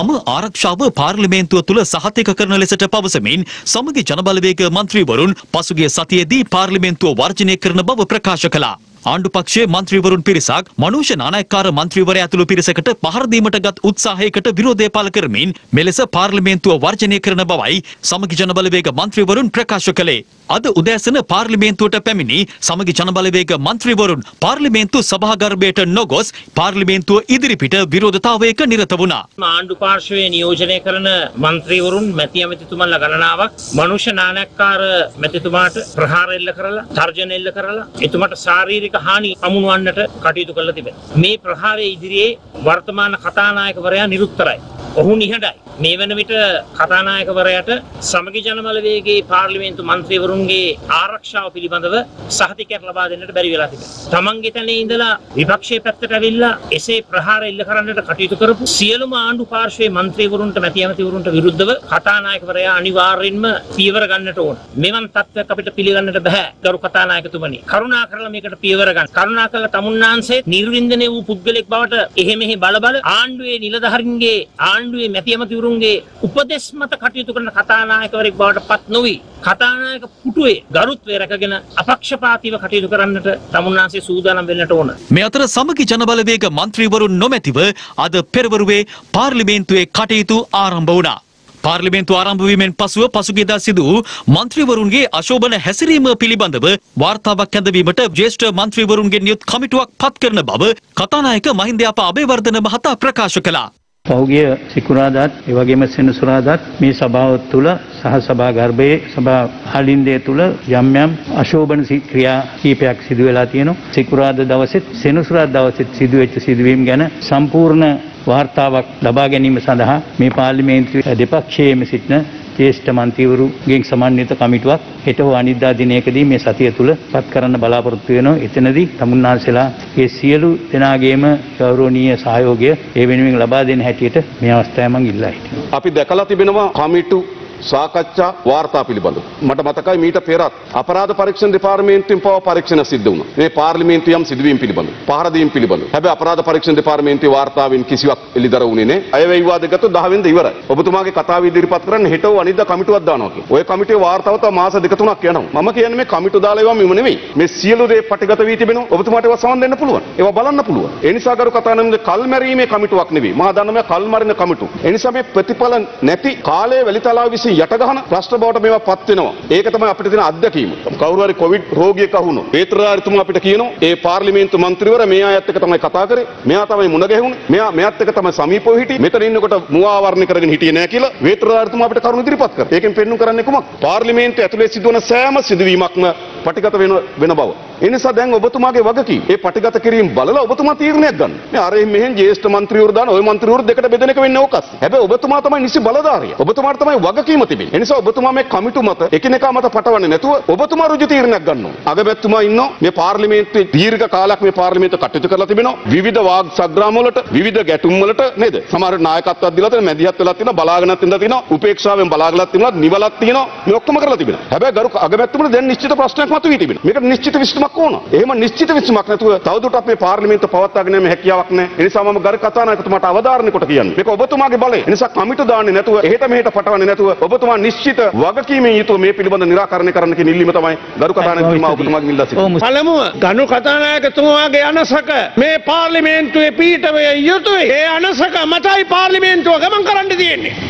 තම ආරක්ෂාව පාර්ලිමේන්තුව තුළ සහතික කරන ලෙසට පවසමින් සමගි ජනබලවේග මන්ත්‍රීවරුන් පසුගිය සතියේදී පාර්ලිමේන්තුව වර්ජනය කරන බව ප්‍රකාශ කළා. ආණ්ඩු පක්ෂයේ මන්ත්‍රීවරුන් පිරිසක් මනුෂ්‍ය නානායක්කාර මන්ත්‍රීවරයා ඇතුළු පිරිසකට පහර දීමට ගත් උත්සාහයකට විරෝධය පළ කරමින් මෙලෙස පාර්ලිමේන්තුව වර්ජනය කරන බවයි සමගි ජනබලවේග මන්ත්‍රීවරුන් ප්‍රකාශ කළේ. අද උදෑසන පාර්ලිමේන්තුවට පැමිණි සමගි ජනබලවේග මන්ත්‍රීවරුන් පාර්ලිමේන්තු සභාගර්භයට නොගොස් පාර්ලිමේන්තුව ඉදිරිපිට විරෝධතාවයක නිරත වුණා. ආණ්ඩු පාර්ශවය නියෝජනය කරන මන්ත්‍රීවරුන් මැති ඇමතිතුමන්ලා ගණනාවක් මනුෂ්‍ය නානක්කාර මැතිතුමාට ප්‍රහාර එල්ල කරලා තර්ජන එල්ල කරලා එතුමට ශාරීරික ශාරීරික හානි අමුණුවන්නට කටයුතු කරලා තිබෙනවා. මේ ප්‍රහාරය ඉදිරියේ වර්තමාන කතානායකවරයා නිරුත්තරයි. ඔහු නිහඬයි. මේ වන විට කතානායකවරයාට සමගි ජනබලවේගයේ පාර්ලිමේන්තු මන්ත්‍රීවරුන්ගේ ආරක්ෂාව පිළිබඳව සහතිකයක් ලබා දෙන්නට බැරි වෙලා තිබෙනවා. තමන්ගේ තැනේ ඉඳලා විපක්ෂයේ පැත්තට ඇවිල්ලා එසේ ප්‍රහාර එල්ල කරන්නට කටයුතු කරපු සියලුම ආණ්ඩු පාර්ශ්වයේ මන්ත්‍රීවරුන්ට මැති ඇමතිවරුන්ට විරුද්ධව කතානායකවරයා අනිවාර්යෙන්ම පියවර ගන්නට ඕන. මෙවන් තත්ත්වයක් අපිට පිළිගන්නට බෑ. ගරු කතානායකතුමනි. කරුණා කරලා මේකට පියවර ගන්න. කරුණා කරලා තමුන්නාන්සේ නිර්වින්දනය වූ පුද්ගලෙක් බවට එහෙ මෙහෙ බල බල ආණ්ඩුවේ නිලධාරීන්ගේ ආණ්ඩුවේ මැති ඇමතිවරුන්ගේ උපදෙස් මත කටයුතු කරන කතානායකවරයෙක් බවට පත් නොවි කතානායක පුටුවේ ගරුත්වය රැකගෙන අපක්ෂපාතීව කටයුතු කරන්නට තමුන්නාන්සේ සූදානම් වෙන්නට ඕන. මේ අතර සමගි ජනබලවේග මන්ත්‍රීවරුන් නොමැතිව අද පෙරවරුවේ පාර්ලිමේන්තුවේ කටයුතු ආරම්භ වුණා. පාර්ලිමේන්තු ආරම්භ වීමෙන් පසුව පසුගියදා සිදු වූ මන්ත්‍රීවරුන්ගේ අශෝභන හැසිරීම පිළිබඳව වාර්තාවක් ඇඳවීමට ජ්‍යෙෂ්ඨ මන්ත්‍රීවරුන්ගෙන් යුත් කමිටුවක් පත් කරන බව කතානායක මහින්දයාප අබේවර්ධන මහතා ප්‍රකාශ කළා. පෞගිය සිකුරාදාත් ඒ වගේම සෙනසුරාදාත් මේ සභාව තුළ සහ සභා ගර්භයේ සභා ආලින්දය තුළ යම් යම් අශෝභන ක්‍රියා කීපයක් සිදු වෙලා තියෙනවා. සිකුරාදා දවසෙත් සෙනසුරාදා දවසෙත් සිදුවෙච්ච සිදුවීම් ගැන සම්පූර්ණ වාර්තාවක් ලබා ගැනීම සඳහා මේ පාර්ලිමේන්තුවේ දෙපක්ෂයේම සිටින ජ්‍යෙෂ්ඨ මන්ත්‍රීවරුගෙන් සමන්විත කමිටුවක් හෙට හෝ අනිද්දා දිනයකදී මේ සතිය තුල පත් කරන්න බලාපොරොත්තු වෙනවා. එතනදී තමුන්නාන්සලා ඒ සියලු දෙනාගේම ගෞරවනීය සහයෝගය ඒ වෙනුවෙන් ලබා දෙන හැටියට මේ අවස්ථාවේ මම ඉල්ලා හිටිනවා. අපි දැකලා තිබෙනවා කමිටු සාකච්ඡා වාර්තා පිළිබඳව. මට මතකයි මීට පෙරත් අපරාධ පරීක්ෂණ දෙපාර්තමේන්තුවෙන් පව පරීක්ෂණ සිද්ධ වුණා. මේ පාර්ලිමේන්තු යම් සිදුවීම් පිළිබඳව. පහර දීම් පිළිබඳව. හැබැයි අපරාධ පරීක්ෂණ දෙපාර්තමේන්තුවේ වාර්තාවෙන් කිසිවක් එළිදර වුණේ නැහැ. අයවැය විවාදගත 10 වෙනිදා ඉවරයි. ඔබතුමාගේ කතාව ඉදිරිපත් කරන්න හෙටව අනිද්දා කමිටුවක් දානවා කියලා. ওই කමිටුවේ වාර්තාව තව මාස දෙක තුනක් යනවා. මම කියන්නේ මේ කමිටු දාලා ඒවා මෙව නෙවෙයි. මේ සියලු දේ පටිගත වී තිබෙනවා. ඔබතුමාට ඒවා සමන් දෙන්න පුළුවන්. ඒවා බලන්න පුළුවන්. ඒ නිසා කරු කතා නමුද කල්මැරීමේ කමිටුවක් නෙවෙයි. මහා දන්නම කල්මරින කමිටු. ඒ නිසා මේ ප්‍රතිඵල නැති කාලයේ වැලිතලාව විසින් යටගහන ප්‍රශ්න රාෂ්ට්‍ර බවට මේවා පත් වෙනවා. ඒක තමයි අපිට තියෙන අත්දැකීම. කවුරු හරි කොවිඩ් රෝගියෙක් අහුණොත් පේත්‍රාරිතුමා අපිට කියනවා ඒ පාර්ලිමේන්තු මන්ත්‍රීවර මේ අයත් එක්ක තමයි කතා කරේ. මෙයා තමයි මුණ ගැහුනේ. මෙයා මෙයාත් එක්ක තමයි සමීපව හිටියේ. මෙතන ඉන්නකොට මුවාවරණය කරගෙන හිටියේ නෑ කියලා වේත්‍රාරිතුමා අපිට කරුණු ඉදිරිපත් කරා. ඒකෙන් පෙන්වු කරන්නේ කුමක්? පාර්ලිමේන්තු ඇතුලේ සිදුවන සෑම සිදුවීමක්ම පටිගත වෙන වෙන බව. ඒ නිසා දැන් ඔබතුමාගේ වගකීම. ඒ පටිගත කිරීම බලලා ඔබතුමා තීරණයක් ගන්න. මේ අර මෙහෙන් ජ්‍යෙෂ්ඨ මන්ත්‍රීවරු දාන ওই මන්ත්‍රීවරු දෙකට බෙදෙන එක වෙන්නේ ඕකස්. හැබැයි ඔබතුමා තමයි නිසි බලධාරියා. ඔබතුමාට තමයි වගකීම තිබෙන්නේ. ඒ නිසා ඔබතුමා මේ කමිටු මත එකිනෙකා මත පටවන්නේ නැතුව ඔබතුමා රුජු තීරණයක් ගන්න ඕන. අගමැතිතුමා ඉන්නවා මේ පාර්ලිමේන්තුවේ දීර්ඝ කාලයක් මේ පාර්ලිමේන්තුව කටයුතු කරලා තිබෙනවා. විවිධ වාග් සංග්‍රාම වලට විවිධ ගැටුම් වලට නේද? සමහර නායකත්වයක් දීලා තියෙනවා, මැදිහත් වෙලා තියෙනවා, බලාගෙනත් ඉඳලා තියෙනවා, උපේක්ෂාවෙන් බලාගෙනත් තියෙනවා, නිවලක් තියෙනවා. මේ ඔක්කොම කරලා තිබෙනවා. හැබැයි ගරු අගමැතිතුමාට දැන් නිශ්චිත ප්‍රශ්නයක් මතුවී තිබෙනවා. මේකට නිශ්චිත විසඳුමක් ඕන. එහෙම නිශ්චිත විසඳුමක් නැතුව තවදුරටත් මේ පාර්ලිමේන්තුව පවත්වාගෙන යන්න හැකියාවක් නැහැ. ඒ නිසා මම ගරු කතානායකතුමාට අවධාරණය කොට කියන්නේ. මේක ඔබතුමාගේ බලය. ඒ නිසා කමිටු දාන්නේ නැතුව එහෙට මෙහෙට පටවන්නේ නැතුව ඔබතුමා නිශ්චිත වගකීමෙන් යුතුව මේ පිළිබඳ නිරාකරණය කරන්න කියන ඉල්ලීම තමයි ගරු කතානායකතුමා ඔබතුමාගෙන් ඉල්ලා සිටින්නේ. පළමුව ගරු කතානායකතුමාගේ අනසක මේ පාර්ලිමේන්තුවේ පීඨවය යුතුයි. ඒ අනසක මතයි පාර්ලිමේන්තුව ගමන් කරන්න තියෙන්නේ.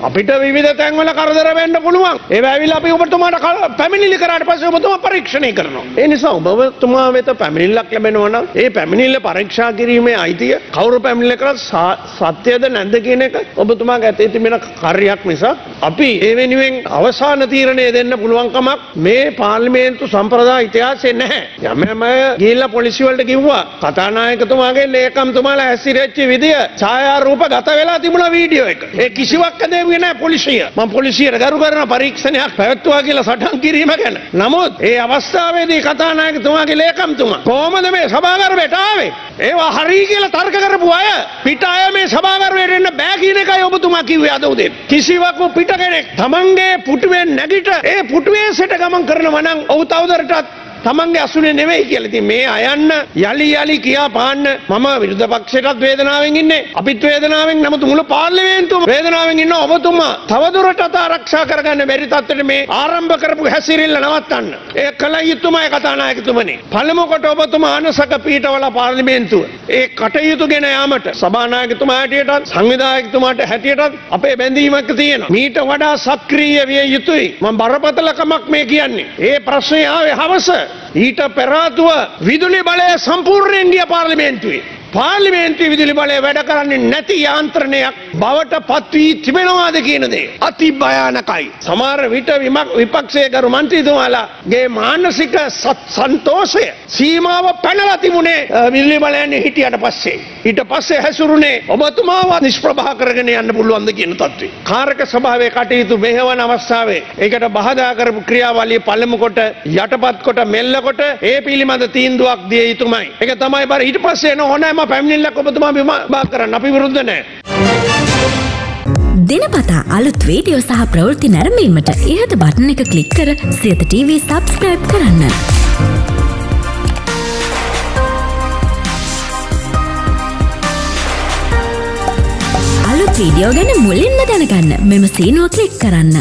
අපිට විවිධ තැන්වල කරදර වෙන්න පුළුවන්. ඒ ඇවිල්ලා අපි ඔබතුමාට පැමිණිලි කරාට පස්සේ ඔබතුමා පරීක්ෂණය කරනවා. ඒ නිසා ඔබතුමා වෙත පැමිණිල්ලක් ලැබෙනවා නම් ඒ පැමිණිල්ල පරීක්ෂා කිරීමේ අයිතිය කවුරු පැමිණිල්ල කරත් සත්‍යද නැද්ද කියන එක ඔබතුමාගේ ඇතේ තිබෙන කාර්යයක් නිසා අපි ඒ වෙනුවෙන් අවසාන තීරණය දෙන්න පුළුවන්කමක් මේ පාර්ලිමේන්තු සම්ප්‍රදාය ඉතිහාසයේ නැහැ. යම් යම් අය ගිහිල්ලා පොලිසිය වලට කිව්වා කතානායකතුමාගේ ලේකම්තුමාලා හැසිරෙච්ච විදිය ඡායාරූප ගත වෙලා තිබුණා වීඩියෝ එක. ඒ කිසිවක් අදේ කිව්වේ නෑ පොලිසිය. මම පොලිසියට ගරු කරන පරීක්ෂණයක් පැවැත්වුවා කියලා සටහන් කිරීම ගැන. නමුත් ඒ අවස්ථාවේදී කතානායකතුමාගේ ලේකම්තුමා කොහොමද මේ සභාගර්භයට ආවේ? ඒවා හරි කියලා තර්ක කරපු අය පිට අය මේ සභාගර්භයට එන්න බෑ කියන එකයි ඔබතුමා කිව්වේ අද උදේ. කිසිවකු පිට කෙනෙක් තමන්ගේ පුටුවෙන් නැගිට ඒ පුටුවේ සිට ගමන් කරනවා නම් ඔහු තවදුරටත් තමන්ගේ අසුනේ නෙවෙයි කියලා. ඉතින් මේ අයන්න යලි යලි කියා පාන්න මම විරුද්ධ පක්ෂයටත් වේදනාවෙන් ඉන්නේ. අපිත් වේදනාවෙන් නමුත් මුළු පාර්ලිමේන්තුවම වේදනාවෙන් ඉන්න ඔබතුමා තවදුරටත් ආරක්ෂා කරගන්න බැරි තත්ත්වෙට මේ ආරම්භ කරපු හැසිරිල්ල නවත්තන්න. ඒ කල යුතුමයි කතානායකතුමනි. පළමු කොට ඔබතුමා අනසක පීඨවල පාර්ලිමේන්තුව. ඒ කටයුතු ගෙන යාමට සභානායකතුමා හැටියටත් සංවිධායකතුමාට හැටියටත් අපේ බැඳීමක් තියෙනවා. මීට වඩා සක්‍රීය විය යුතුයි. මම බරපතලකමක් මේ කියන්නේ. ඒ ප්‍රශ්නය ආවේ හවස. ඊට පෙරාතුව විදුලි බලය සම්පූර්ණයෙන් ගිය පාර්ලිමේන්තුවේ. පාර්ලිමේන්තුවේ විදුලි බලය වැඩ කරන්නේ නැති යාන්ත්‍රණයක් බවට පත් වී තිබෙනවාද කියන දේ අති භයානකයි. සමහර විට විමක්- විපක්ෂයේ කරු මන්ත්‍රීතුමාලාගේ මානසික සත්- සන්තෝෂය සීමාව පැනලා තිබුණේ අ, විදුලි බලයන් හිටියට පස්සේ. ඊට පස්සේ හැසුරුනේ ඔබතුමාව නිෂ්ප්‍රභා කරගෙන යන්න පුළුවන්ද කියන තත්ත්වේ. කාරක සභාවේ කටයුතු මෙහෙවන අවස්ථාවේ ඒකට බහදා කරපු ක්‍රියාවලිය පළමු කොට යටපත් කොට මෙල්ල කොට ඒ පිළිබඳ තීන්දුවක් දිය යුතුමයි. ඒක තමයි බර ඊට පස්සේ එන ඕනෑම පැමිණිල්ලක් ඔබතුමා විභාග කරන්න අපි විරුද්ධ නැහැ. දෙනපතා අලුත් වීඩියෝ සහ ප්‍රවෘත්ති නැරඹීමට ඉහත බටන එක කලික් කර සියත TV සබස්ක්‍රයිබ් කරන්න. අලුත් වීඩියෝ ගැන මුලින්ම දැනගන්න මෙම සීනුව කලික් කරන්න.